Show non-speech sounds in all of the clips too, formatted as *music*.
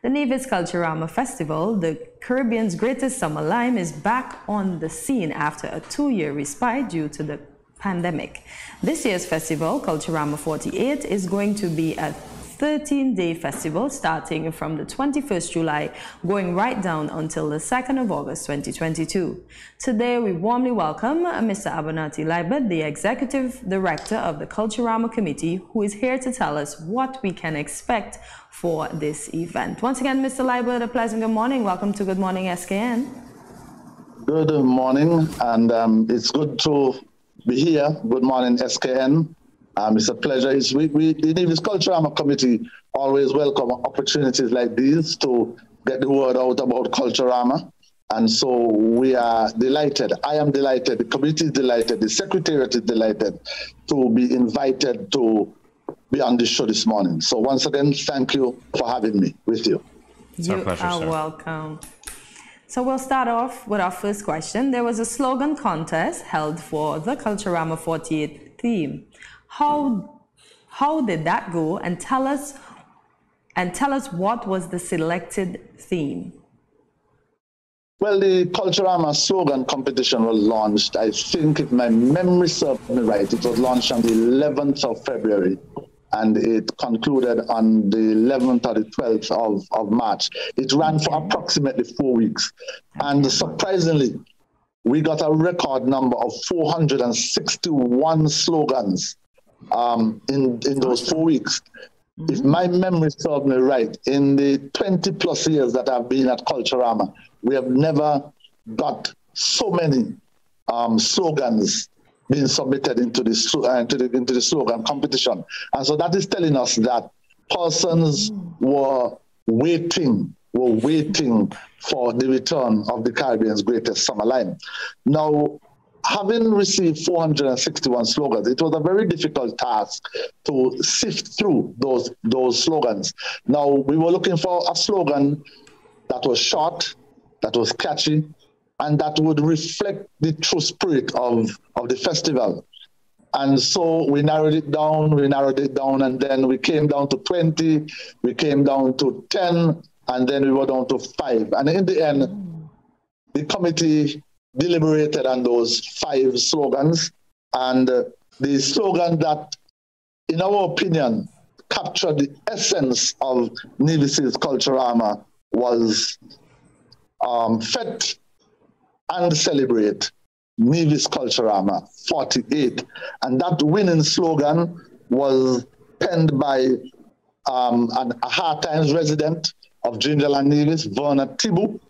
The Nevis Culturama Festival, the Caribbean's greatest summer lime, is back on the scene after a two-year respite due to the pandemic. This year's festival, Culturama 48, is going to be a 13-day festival starting from the 21st July, going right down until the 2nd of August 2022. Today, we warmly welcome Mr. Abonaty Liburd, the Executive Director of the Culturama Committee, who is here to tell us what we can expect for this event. Once again, Mr. Liburd, a pleasant good morning. Welcome to Good Morning SKN. Good morning, and um, it's good to be here. Good morning, SKN. Um, it's a pleasure. It's, we, we, the Nevis Culturama Committee always welcome opportunities like these to get the word out about Culturama. And so we are delighted. I am delighted. The committee is delighted. The secretariat is delighted to be invited to be on this show this morning. So once again, thank you for having me with you. It's you pleasure, are sir. welcome. So we'll start off with our first question. There was a slogan contest held for the Culturama 48 theme. How how did that go? And tell us and tell us what was the selected theme. Well, the Culturama slogan competition was launched, I think if my memory serves me right, it was launched on the 11th of February and it concluded on the 11th or the 12th of, of March. It ran for approximately four weeks. And surprisingly, we got a record number of 461 slogans um, in, in those four weeks. Mm-hmm. If my memory serves me right, in the 20 plus years that I've been at Culturama, we have never got so many um, slogans being submitted into the, uh, into, the, into the slogan competition. And so that is telling us that persons mm. were waiting, were waiting for the return of the Caribbean's greatest summer lime. Now, having received 461 slogans, it was a very difficult task to sift through those, those slogans. Now, we were looking for a slogan that was short, that was catchy, and that would reflect the true spirit of, of the festival. And so we narrowed it down, we narrowed it down, and then we came down to 20, we came down to 10, and then we were down to five. And in the end, the committee deliberated on those five slogans. And uh, the slogan that, in our opinion, captured the essence of Nevis's Culturama was um, Fete and Celebrate Nevis Culturama 48. And that winning slogan was penned by um, an, a Hard Times resident of Gingerland Nevis, Verna Tibu,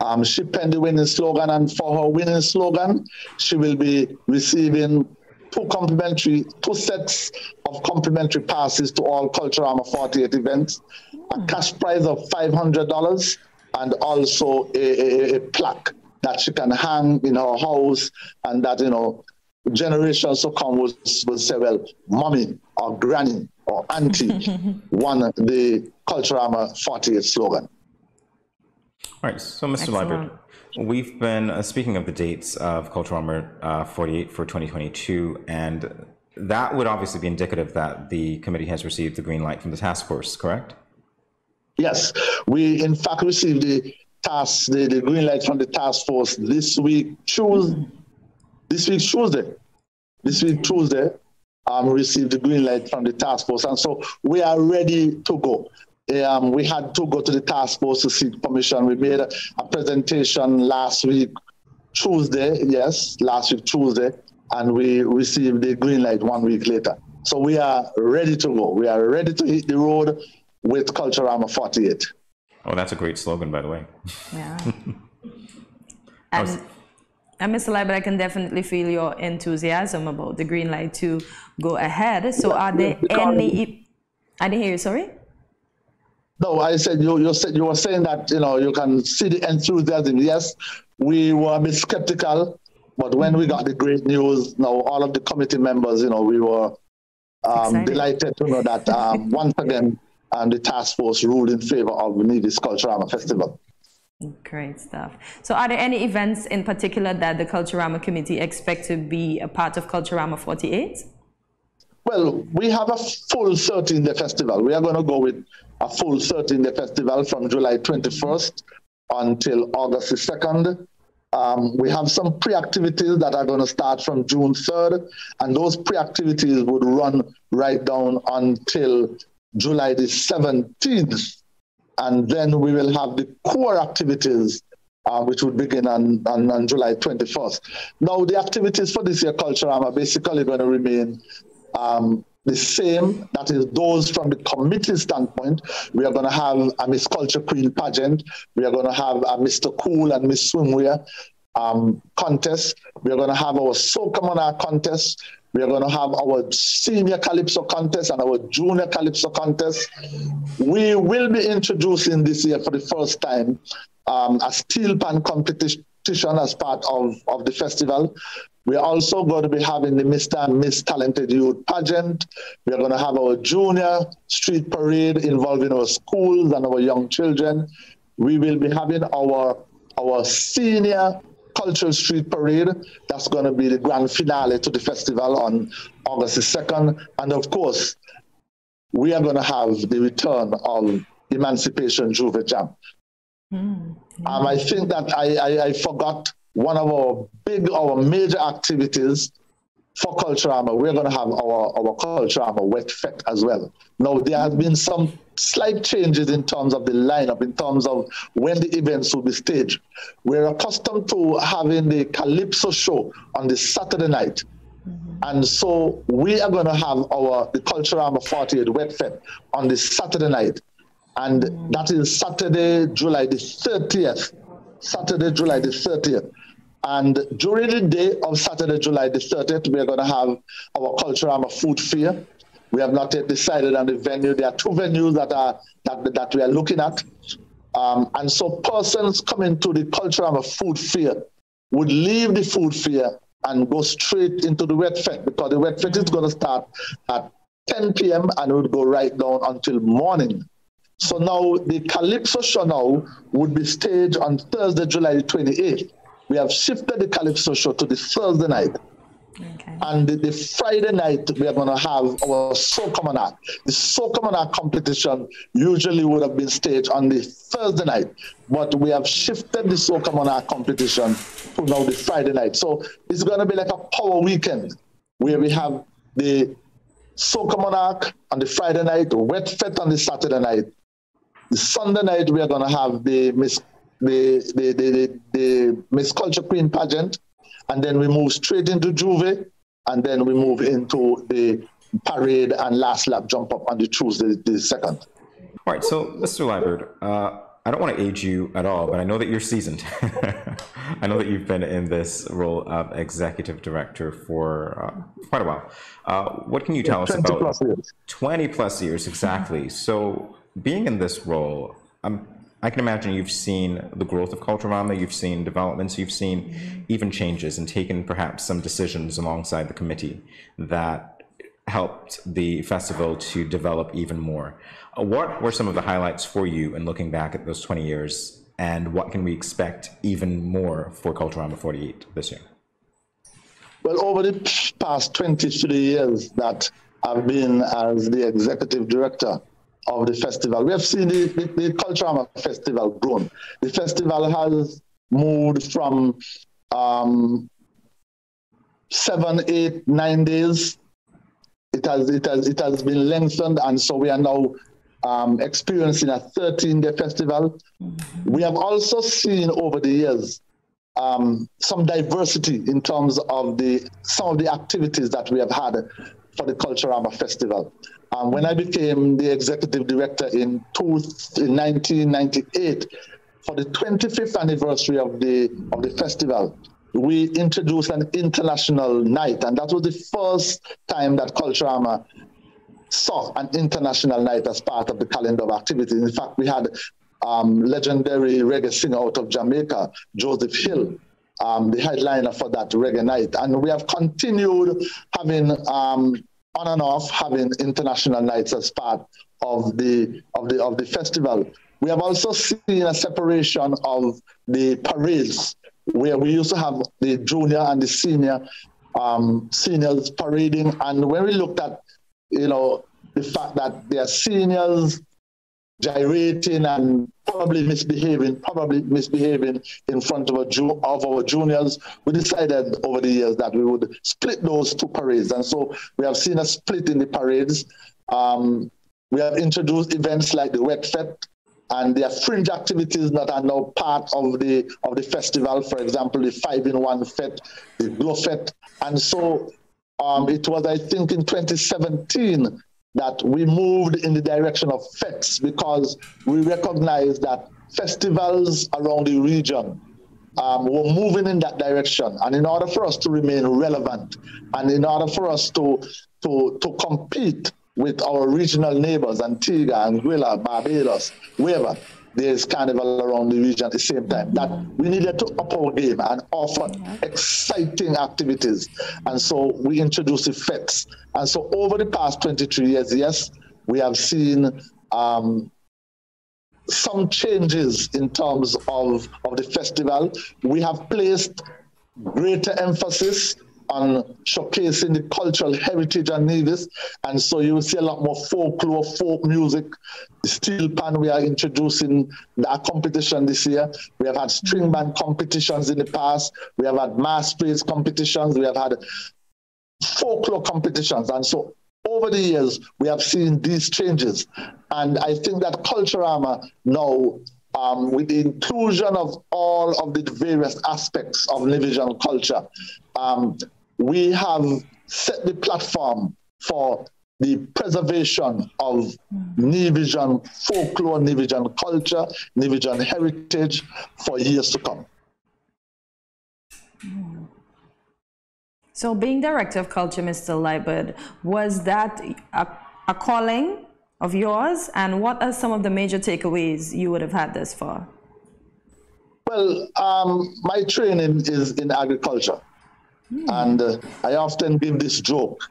um, she penned the winning slogan, and for her winning slogan, she will be receiving two complimentary, two sets of complimentary passes to all Culturama 48 events, a hmm. cash prize of $500, and also a, a, a plaque that she can hang in her house, and that, you know, generations to come will, will say, well, mommy or granny or auntie *laughs* won the Culturama 48 slogan. All right, so Mr. Liburd, we've been uh, speaking of the dates of Culturama uh, 48 for 2022, and that would obviously be indicative that the committee has received the green light from the task force, correct? Yes, we in fact received the task, the, the green light from the task force this week, Tuesday, this week Tuesday, this week Tuesday, um, received the green light from the task force, and so we are ready to go. Um, we had to go to the task force to seek permission. We made a, a presentation last week, Tuesday, yes, last week, Tuesday, and we received the green light one week later. So we are ready to go. We are ready to hit the road with Culturama 48. Oh, that's a great slogan, by the way. Yeah. *laughs* and, was... and Mr. Liburd, I can definitely feel your enthusiasm about the green light to go ahead. So are there any... I didn't hear you, sorry? No, I said you you said you were saying that you know you can see the enthusiasm. Yes, we were a bit skeptical, but when we got the great news, now all of the committee members, you know, we were um, delighted to know that um, *laughs* once again um, the task force ruled in favor of Nevis Culturama Festival. Great stuff. So, are there any events in particular that the Culturama committee expect to be a part of Culturama 48? Well, we have a full 13 day festival. We are going to go with a full 13 day festival from July 21st until August 2nd. Um, we have some pre activities that are going to start from June 3rd, and those pre activities would run right down until July the 17th. And then we will have the core activities uh, which would begin on, on, on, July 21st. Now, the activities for this year Culturama are basically going to remain um, the same. That is, those from the committee standpoint. We are going to have a Miss Culture Queen pageant. We are going to have a Mr. Cool and Miss Swimwear um, contest. We are going to have our Soca Monarch contest. We are going to have our senior Calypso contest and our junior Calypso contest. We will be introducing this year for the first time um, a steel pan competition as part of, of the festival. We're also going to be having the Mr. and Miss Talented Youth pageant. We're going to have our junior street parade involving our schools and our young children. We will be having our, our senior cultural street parade. That's going to be the grand finale to the festival on August the 2nd. And of course, we are going to have the return of Emancipation J'ouvert Jam. Mm, Um, I think that I, I, I, forgot one of our big, our major activities for Culturama. We're going to have our, our Culturama Wet Fete as well. Now, there has been some slight changes in terms of the lineup, in terms of when the events will be staged. We're accustomed to having the Calypso show on the Saturday night. Mm-hmm. And so we are going to have our the Culturama 48 Wet Fete on the Saturday night and that is Saturday, July the 30th. Saturday, July the 30th. And during the day of Saturday, July the 30th, we are going to have our Culturama food fair. We have not yet decided on the venue. There are two venues that are that, that we are looking at. Um, and so persons coming to the Culturama food fair would leave the food fair and go straight into the wet fete because the wet fete is going to start at 10 p.m. and it would go right down until morning. So now the Calypso show now would be staged on Thursday, July 28th. We have shifted the Calypso show to the Thursday night. Okay. And the, the, Friday night, we are going to have our Soca Monarch. The Soca Monarch competition usually would have been staged on the Thursday night, but we have shifted the Soca Monarch competition to now the Friday night. So it's going to be like a power weekend where we have the Soca Monarch on the Friday night, Wet Fete on the Saturday night, Sunday night, we are going to have the Miss the, the, the, the, the Miss Culture Queen pageant, and then we move straight into J'ouvert, and then we move into the parade and last lap jump up on the Tuesday, the second. All right, so Mr. Liburd, uh, I don't want to age you at all, but I know that you're seasoned. *laughs* I know that you've been in this role of executive director for uh, quite a while. Uh, what can you tell us about plus years. 20 plus years exactly? So being in this role, um, I can imagine you've seen the growth of Culturama, you've seen developments, you've seen mm-hmm. even changes and taken perhaps some decisions alongside the committee that helped the festival to develop even more. What were some of the highlights for you in looking back at those 20 years and what can we expect even more for Culturama 48 this year? Well, over the past 23 years that I've been as the executive director, of the festival. We have seen the, the, the Culturama Festival grown. The festival has moved from um, seven, eight, nine days. It has, it, has, it has been lengthened, and so we are now um, experiencing a 13 day festival. Mm-hmm. We have also seen over the years um, some diversity in terms of the some of the activities that we have had for the Culturama Festival. When I became the executive director in, two, in 1998, for the 25th anniversary of the of the festival, we introduced an international night, and that was the first time that Culturama saw an international night as part of the calendar of activities. In fact, we had um, legendary reggae singer out of Jamaica, Joseph Hill, um, the headliner for that reggae night. And we have continued having um, on and off having international nights as part of the of the of the festival. We have also seen a separation of the parades where we used to have the junior and the senior um, seniors parading. And when we looked at you know, the fact that they are seniors gyrating and probably misbehaving, probably misbehaving in front of, a ju- of our juniors, we decided over the years that we would split those two parades. And so we have seen a split in the parades. Um, we have introduced events like the Wet Fete, and are fringe activities that are now part of the of the festival. For example, the five in one fete, the glow fete, and so um, it was I think in 2017 that we moved in the direction of fetes because we recognized that festivals around the region um, were moving in that direction. And in order for us to remain relevant and in order for us to, to, to compete with our regional neighbors, Antigua, Anguilla, Barbados, wherever, there's carnival around the region at the same time. That we needed to up our game and offer exciting activities. And so we introduced effects. And so over the past 23 years, yes, we have seen um, some changes in terms of, of the festival. We have placed greater emphasis on showcasing the cultural heritage and Nevis. And so you will see a lot more folklore, folk music. The steel pan, we are introducing a competition this year. We have had string band competitions in the past. We have had masquerades competitions. We have had folklore competitions. And so over the years, we have seen these changes. And I think that Culturama now um, with the inclusion of all of the various aspects of Nevisian culture, um, we have set the platform for the preservation of Nevisian folklore, Nevisian culture, Nevisian heritage for years to come. So, being director of culture, Mr. Liburd, was that a, a calling of yours? And what are some of the major takeaways you would have had this far? Well, um, my training is in agriculture. And uh, I often give this joke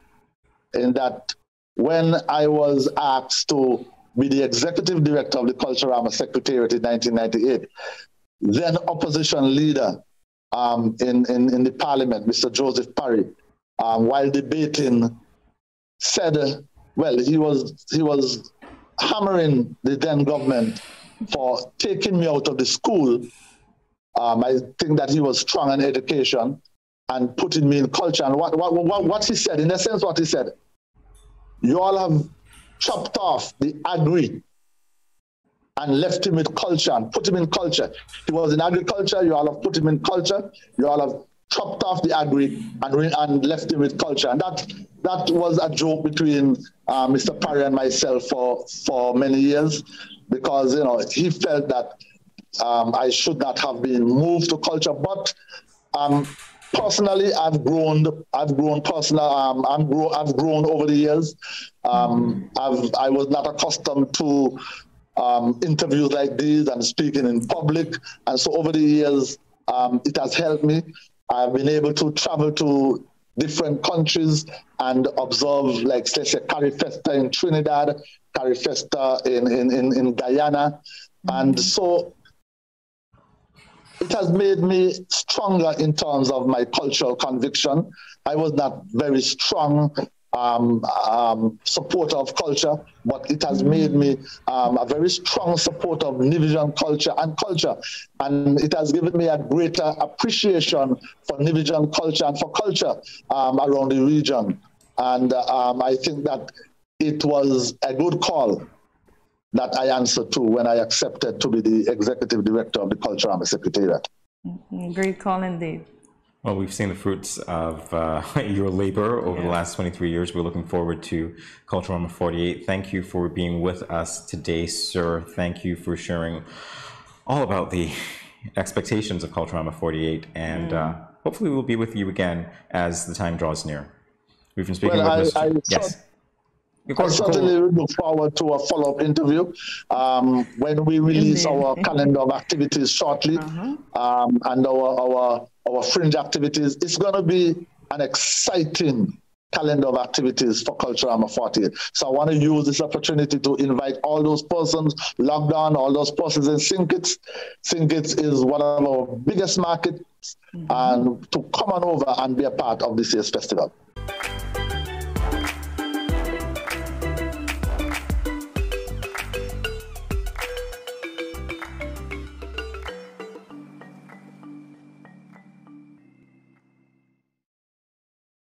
in that when I was asked to be the executive director of the Culturama Secretariat in 1998, then opposition leader um, in, in, in the parliament, Mr. Joseph Parry, um, while debating, said, uh, well, he was, he was hammering the then government for taking me out of the school. Um, I think that he was strong in education and putting me in culture. And what, what, what, what he said, in essence, what he said, you all have chopped off the agri and left him with culture and put him in culture. He was in agriculture, you all have put him in culture, you all have chopped off the agri and, and left him with culture. And that that was a joke between uh, Mr. Parry and myself for, for many years because you know he felt that um, I should not have been moved to culture. But um, personally, I've grown. I've grown personal. Um, I'm grow, I've grown over the years. Um, I've, I was not accustomed to um, interviews like these and speaking in public, and so over the years, um, it has helped me. I've been able to travel to different countries and observe, like, let's say, Carifesta in Trinidad, Carifesta in, in, in, in Guyana. Mm-hmm. And so it has made me stronger in terms of my cultural conviction. I was not very strong um, um, supporter of culture, but it has made me um, a very strong supporter of Nevisian culture and culture. And it has given me a greater appreciation for Nevisian culture and for culture um, around the region. And um, I think that it was a good call that I answered to when I accepted to be the executive director of the Culturama Secretariat. Mm-hmm. Great call indeed. Well, we've seen the fruits of uh, *laughs* your labor over yeah. the last 23 years. We're looking forward to Culturama 48. Thank you for being with us today, sir. Thank you for sharing all about the expectations of Culturama 48. And mm. uh, hopefully, we'll be with you again as the time draws near. We've been speaking well, with I, Mr. I, yes. I certainly look forward to a follow-up interview um, when we release our calendar of activities shortly uh-huh. um, and our, our our fringe activities. It's going to be an exciting calendar of activities for Culturama 48. So I want to use this opportunity to invite all those persons locked down, all those persons in St. Kitts. St. Kitts is one of our biggest markets, mm-hmm. and to come on over and be a part of this year's festival.